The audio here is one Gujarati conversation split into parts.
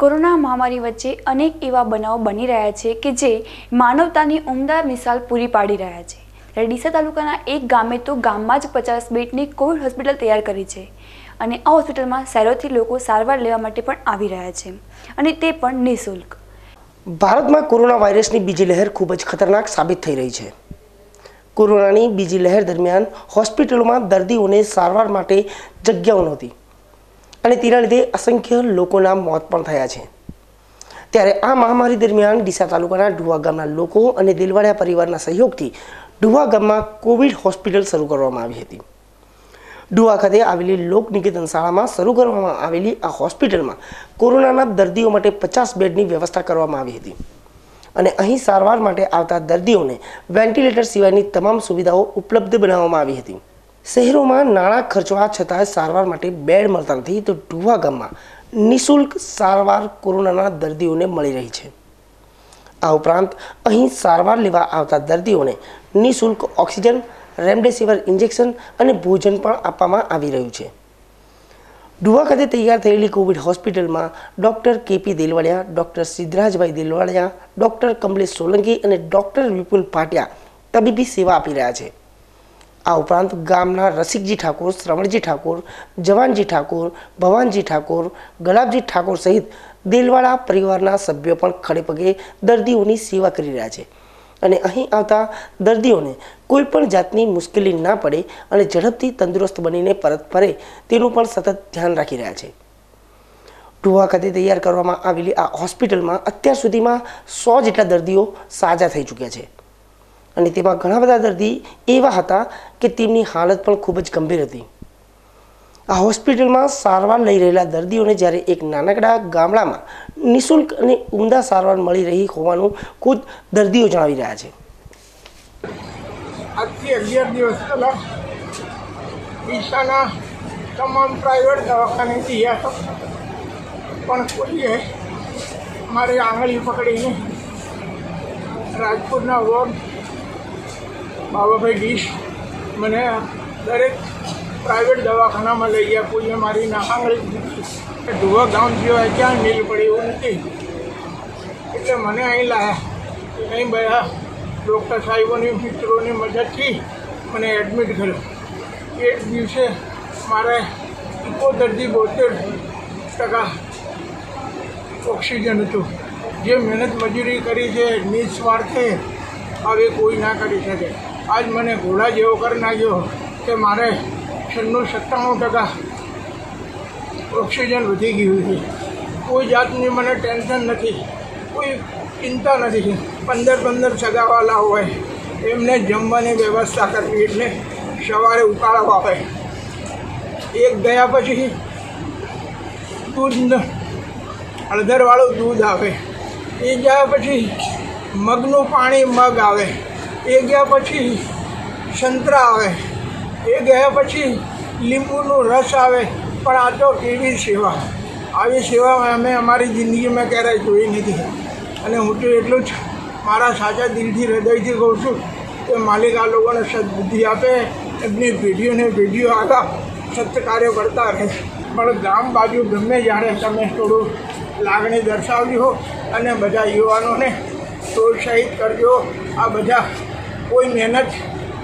કોરોના મહામારી વચ્ચે અનેક એવા બનાવો બની રહ્યા છે કે જે માનવતાની ઉમદા મિસાલ પૂરી પાડી રહ્યા છે. ત્યારે ડીસા તાલુકાના એક ગામે તો ગામમાં જ પચાસ બેડની કોવિડ હોસ્પિટલ તૈયાર કરી છે અને આ હોસ્પિટલમાં શહેરોથી લોકો સારવાર લેવા માટે પણ આવી રહ્યા છે અને તે પણ નિઃશુલ્ક. ભારતમાં કોરોના વાયરસની બીજી લહેર ખૂબ જ ખતરનાક સાબિત થઈ રહી છે. કોરોનાની બીજી લહેર દરમિયાન હોસ્પિટલોમાં દર્દીઓને સારવાર માટે જગ્યાઓ નહોતી. અને તેના લીધે અસંખ્ય લોકોના મોત પણ થયા છે. ત્યારે આ મહામારી દરમિયાન ડીસા તાલુકાના ઢુવા ગામના લોકો અને દિલવાડિયા પરિવારના સહયોગથી ઢુવા ગામમાં કોવિડ હોસ્પિટલ શરૂ કરવામાં આવી હતી. ઢુવા ખાતે આવેલી લોક નિકેતન શાળામાં શરૂ કરવામાં આવેલી આ હોસ્પિટલમાં કોરોનાના દર્દીઓ માટે પચાસ બેડની વ્યવસ્થા કરવામાં આવી હતી. અને અહીં સારવાર માટે આવતા દર્દીઓને વેન્ટિલેટર સિવાયની તમામ સુવિધાઓ ઉપલબ્ધ બનાવવામાં આવી હતી. શહેરોમાં નાણાં ખર્ચવા છતાં સારવાર માટે બેડ મળતા નથી તો ઢુવા ગામમાં નિઃશુલ્ક સારવાર કોરોનાના દર્દીઓને મળી રહી છે. આ ઉપરાંત અહીં સારવાર લેવા આવતા દર્દીઓને નિઃશુલ્ક ઓક્સિજન, રેમડેસિવિર ઇન્જેક્શન અને ભોજન પણ આપવામાં આવી રહ્યું છે. ડુવા ખાતે તૈયાર થયેલી કોવિડ હોસ્પિટલમાં doctor K P Delvadiya, doctor Siddharajbhai Delvadiya, doctor Kamlesh Solanki અને ડૉક્ટર વિપુલ ભાટિયા તબીબી સેવા આપી રહ્યા છે. આ ઉપરાંત ગામના રસિકજી ઠાકોર, શ્રવણજી ઠાકોર, જવાનજી ઠાકોર, ભવાનજી ઠાકોર ગલાબજી ઠાકોર સહિત દિલવાળા પરિવારના સભ્યો પણ ખડેપગે દર્દીઓની સેવા કરી રહ્યા છે. અને અહીં આવતા દર્દીઓને કોઈ પણ જાતની મુશ્કેલી ના પડે અને ઝડપથી તંદુરસ્ત બનીને પરત ફરે તેનું પણ સતત ધ્યાન રાખી રહ્યા છે. ઢુવા ખાતે તૈયાર કરવામાં આવેલી આ હોસ્પિટલમાં અત્યાર સુધીમાં સો જેટલા દર્દીઓ સાજા થઈ ચૂક્યા છે. અને તેમાં ઘણા બધા દર્દી એવા હતા કે તેમની હાલત પણ ખૂબ જ ગંભીર હતી. આ હોસ્પિટલમાં સારવાર લઈ રહેલા દર્દીઓને જ્યારે એક નાનકડા ગામડામાં નિઃશુલ્ક અને ઉમદા સારવાર મળી રહી હોવાનું ખુદ દર્દીઓ જણાવી રહ્યા છે. આજથી અગિયાર દિવસ પહેલાં ડીસાના તમામ પ્રાઇવેટ દવાખાને ગયા હતો પણ કોઈએ મારી આંગળી પકડીને રાજપુરના વોર્ડ બાબાભાઈ ડીશ મને દરેક પ્રાઇવેટ દવાખાનામાં લઈ ગયા. કોઈ મારી ના આંગળી ઢુવા ગામ સિવાય ક્યાં નીલ પડી એવું નથી. એટલે મને અહીં લાયા. અહીં બધા ડૉક્ટર સાહેબોની, મિત્રોની મદદથી મને એડમિટ કર્યો. એ દિવસે મારે ઇકોતેરથી બોતેર ટકા ઓક્સિજન હતું. જે મહેનત મજૂરી કરી છે નિસ્વાર્થે હવે કોઈ ના કરી શકે. આજ મને ઘોડા જેવો કરી નાખ્યો કે મારે છન્નું સત્તાણું ટકા ઓક્સિજન વધી ગયું છે. કોઈ જાતની મને ટેન્શન નથી, કોઈ ચિંતા નથી પંદર પંદર સગાવાલા હોય, એમને જમવાની વ્યવસ્થા કરવી એટલે સવારે ઉકાળો આપે એક ગયા પછી દૂધ, હળદરવાળું દૂધ આવે. એ ગયા પછી મગનું પાણી મગ આવે. એ ગયા પછી સંતરા આવે. એ ગયા પછી લીંબુનું રસ આવે. પણ આ તો કેવી સેવા. આવી સેવા અમે અમારી જિંદગીમાં ક્યારેય જોઈ નથી. અને હું તો એટલું જ મારા સાચા દિલથી, હૃદયથી કહું છું કે માલિક આ લોકોને સદબુદ્ધિ આપે, એમની પેઢીઓને પેઢીઓ આગળ સત્કાર્ય કરતા રહે. પણ ગામ બાજુ ગમે જ્યારે તમે થોડું લાગણી દર્શાવજો અને બધા યુવાનોને પ્રોત્સાહિત કરજો. આ બધા કોઈ મહેનત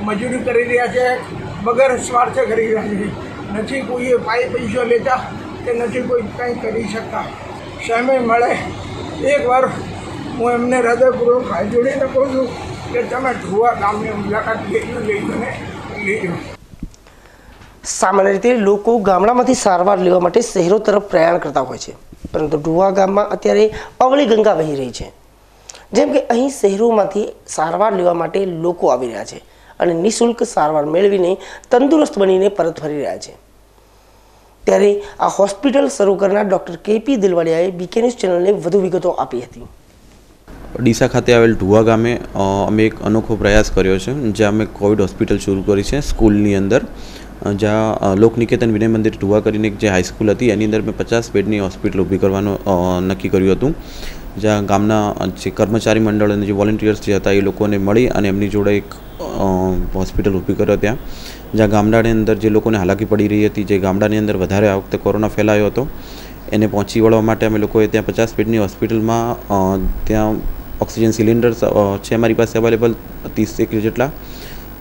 મજૂરી કરી રહ્યા છે, વગર સ્વાર્થ કરી રહ્યા છે. નથી કોઈએ પાઈ પૈસો લેતા કે નથી કોઈ કંઈ કરી શકતા. સમય મળે. એકવાર હું એમને હૃદયપૂર્વક હાથ જોડીને કહું છું કે તમે ઢુવા ગામની મુલાકાત લેજો લઈ ને લેજો. સામાન્ય રીતે લોકો ગામડામાંથી સારવાર લેવા માટે શહેરો તરફ પ્રયાણ કરતા હોય છે. પરંતુ ઢુવા ગામમાં અત્યારે અવળી ગંગા વહી રહી છે. જેમ કે અહીં શહેરોમાંથી સારવાર લેવા માટે લોકો આવી રહ્યા છે અને નિઃશુલ્ક સારવાર મેળવીને તંદુરસ્ત બનીને પરત ફરી રહ્યા છે. ત્યારે આ હોસ્પિટલ શરૂ કરનાર ડૉક્ટર કેપી દિલવાડિયાએ બીકે ન્યૂઝ ચેનલને વધુ વિગતો આપી હતી. ડીસા ખાતે આવેલ ઢુવા ગામે અમે એક અનોખો પ્રયાસ કર્યો છે, જ્યાં અમે કોવિડ હોસ્પિટલ શરૂ કરી છે, સ્કૂલની અંદર. જ્યાં લોકનિકેતન વિનય મંદિર ઢુવા કરીને એક જે હાઈસ્કૂલ હતી, એની અંદર મેં પચાસ બેડની હોસ્પિટલ ઊભી કરવાનું નક્કી કર્યું હતું. જ્યાં ગામના જે કર્મચારી મંડળ અને જે વોલેન્ટિયર્સ જે હતા એ લોકોને મળી અને એમની જોડે એક હોસ્પિટલ ઊભી કર્યો ત્યાં. જ્યાં ગામડાની અંદર જે લોકોને હાલાકી પડી રહી હતી, જે ગામડાની અંદર વધારે આ વખતે કોરોના ફેલાયો હતો, એને પહોંચી વળવા માટે અમે લોકોએ ત્યાં પચાસ ફીટની હોસ્પિટલમાં ત્યાં ઓક્સિજન સિલિન્ડર્સ છે અમારી પાસે અવેલેબલ ત્રીસ એક જેટલા.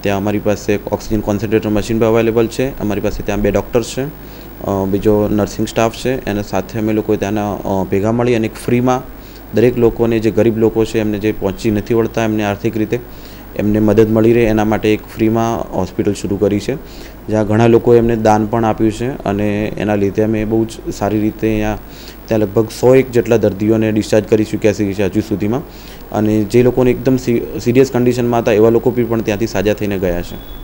ત્યાં અમારી પાસે ઓક્સિજન કોન્સન્ટ્રેટર મશીન પણ અવેલેબલ છે. અમારી પાસે ત્યાં બે ડૉક્ટર્સ છે બીજો નર્સિંગ સ્ટાફ છે. અને સાથે અમે લોકોએ ત્યાંના ભેગા મળી અને ફ્રીમાં દરેક લોકોને જે ગરીબ લોકો છે, એમને જે પહોંચી નથી વળતા, એમને આર્થિક રીતે એમને મદદ મળી રહે, એના માટે એક ફ્રીમાં હોસ્પિટલ શરૂ કરી છે, જ્યાં ઘણા લોકોએ એમને દાન પણ આપ્યું છે અને એના લીધે અમે બહુ જ સારી રીતે અહીંયા ત્યાં લગભગ સો એક જેટલા દર્દીઓને ડિસ્ચાર્જ કરી ચૂક્યા છીએ હજુ સુધીમાં અને જે લોકોને એકદમ સિરિયસ કન્ડિશનમાં હતા, એવા લોકો બી પણ ત્યાંથી સાજા થઈને ગયા છે.